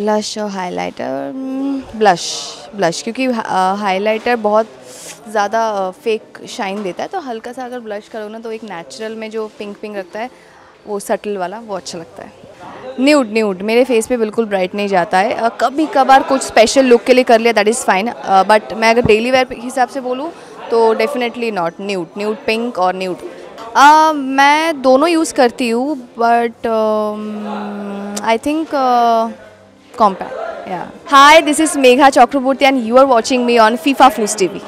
Blush और highlighter blush blush, क्योंकि highlighter बहुत ज़्यादा फेक शाइन देता है तो हल्का सा अगर ब्लश करो ना तो एक नेचुरल में जो पिंक पिंक रखता है, वो सटल वाला, वो अच्छा लगता है। न्यूड न्यूड मेरे फेस पे बिल्कुल ब्राइट नहीं जाता है। कभी कभार कुछ स्पेशल लुक के लिए कर लिया दैट इज़ फाइन बट मैं अगर डेली वेयर हिसाब से बोलूँ तो definitely not nude nude pink और न्यूड मैं दोनों यूज़ करती हूँ but I think compact yeah hi this is Megha Chakraborty and you are watching me on FIFA फूस टीवी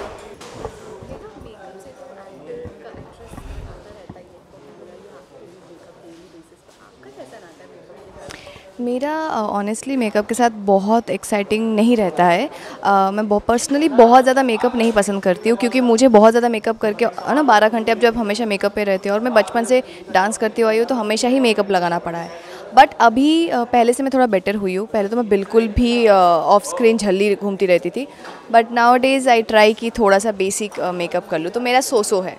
मेरा ऑनेस्टली uh, मेकअप के साथ बहुत एक्साइटिंग नहीं रहता है। uh, मैं पर्सनली बहुत ज़्यादा मेकअप नहीं पसंद करती हूँ क्योंकि मुझे बहुत ज़्यादा मेकअप करके है ना बारह घंटे अब जब हमेशा मेकअप पे रहती हूँ और मैं बचपन से डांस करती हुई हूँ तो हमेशा ही मेकअप लगाना पड़ा है। बट अभी पहले से मैं थोड़ा बेटर हुई हूँ। पहले तो मैं बिल्कुल भी ऑफ़ स्क्रीन झल्ली घूमती रहती थी। But nowadays I try कि थोड़ा सा बेसिक मेकअप कर लूँ। तो मेरा सो सो है?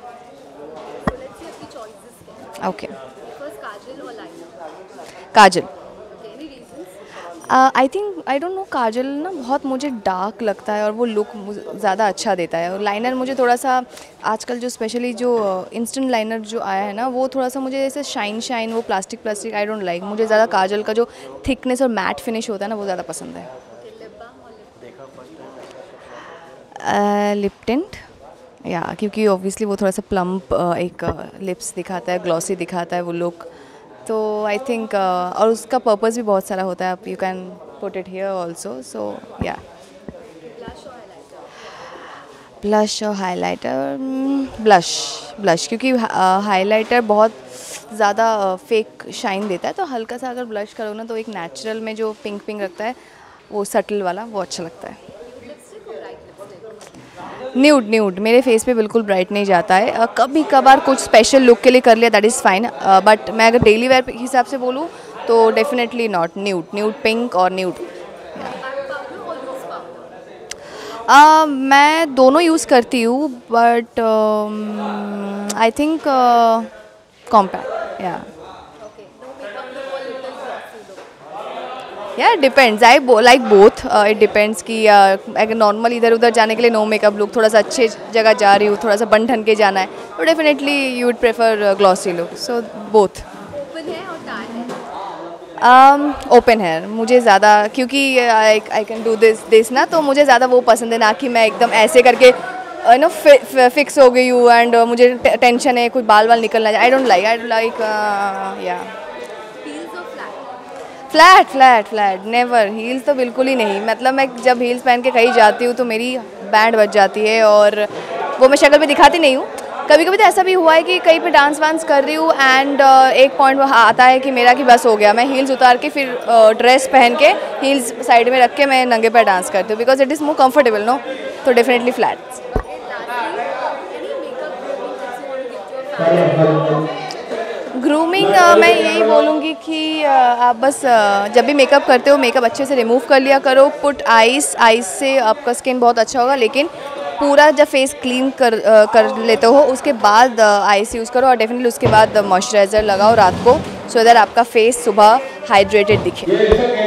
Okay kajal. I think I don't know kajal ना बहुत मुझे डार्क लगता है और वो लुक ज़्यादा अच्छा देता है। और लाइनर मुझे थोड़ा सा, आजकल जो स्पेशली जो इंस्टेंट लाइनर जो आया है ना, वो थोड़ा सा मुझे जैसे शाइन शाइन वो plastic plastic I don't like मुझे ज़्यादा काजल का जो थिकनेस और मैट फिनिश होता है ना, वो ज़्यादा पसंद है। लिप टिंट या क्योंकि ऑब्वियसली वो थोड़ा सा प्लम्प एक लिप्स दिखाता है ग्लॉसी दिखाता है वो लुक तो आई थिंक और उसका पर्पज़ भी बहुत सारा होता है। आप you can put it here also so yeah blush और हाइलाइटर ब्लश ब्लश क्योंकि हाइलाइटर बहुत ज़्यादा फेक शाइन देता है। तो हल्का सा अगर ब्लश करो ना तो एक नेचुरल में जो पिंक पिंक रखता है, वो सटल वाला वो अच्छा लगता है। न्यूड न्यूड मेरे फेस पे बिल्कुल ब्राइट नहीं जाता है। अ, कभी कभार कुछ स्पेशल लुक के लिए कर लिया दैट इज़ फाइन बट मैं अगर डेली वेयर हिसाब से बोलूँ तो definitely not nude nude pink और न्यूड Uh, मैं दोनों यूज़ करती हूँ but I think compact yeah yeah depends I like both it depends कि uh, अगर नॉर्मल इधर उधर जाने के लिए नो मेकअप लुक थोड़ा सा अच्छे जगह जा रही हूँ थोड़ा सा बन ठन के जाना है तो definitely you would prefer glossy look so both open hair मुझे ज़्यादा क्योंकि I I can do this this ना तो मुझे ज़्यादा वो पसंद है ना कि मैं एकदम ऐसे करके यू नो फिक्स हो गई हूँ एंड मुझे टेंशन है कुछ बाल वाल निकलना I don't like I don't like yeah flat flat flat never heels तो बिल्कुल ही नहीं। मतलब मैं जब हील्स पहन के कहीं जाती हूँ तो मेरी बैंड बच जाती है और वो मैं शक्ल पे दिखाती नहीं हूँ। कभी कभी तो ऐसा भी हुआ है कि कहीं पे डांस वांस कर रही हूँ एंड एक पॉइंट आता है कि मेरा कि बस हो गया। मैं हील्स उतार के फिर ड्रेस पहन के हील्स साइड में रख के मैं नंगे पैर डांस करती हूँ। Because it is more comfortable no तो डेफिनेटली फ्लैट ग्रूमिंग मैं यही बोलूँगी कि uh, आप बस uh, जब भी मेकअप करते हो मेकअप अच्छे से रिमूव कर लिया करो। पुट आइस आइस से आपका स्किन बहुत अच्छा होगा लेकिन पूरा जब फेस क्लीन कर uh, कर लेते हो उसके बाद आइस यूज़ करो और डेफिनेटली उसके बाद मॉइस्चराइज़र लगाओ रात को सो so दैट आपका फेस सुबह हाइड्रेटेड दिखे।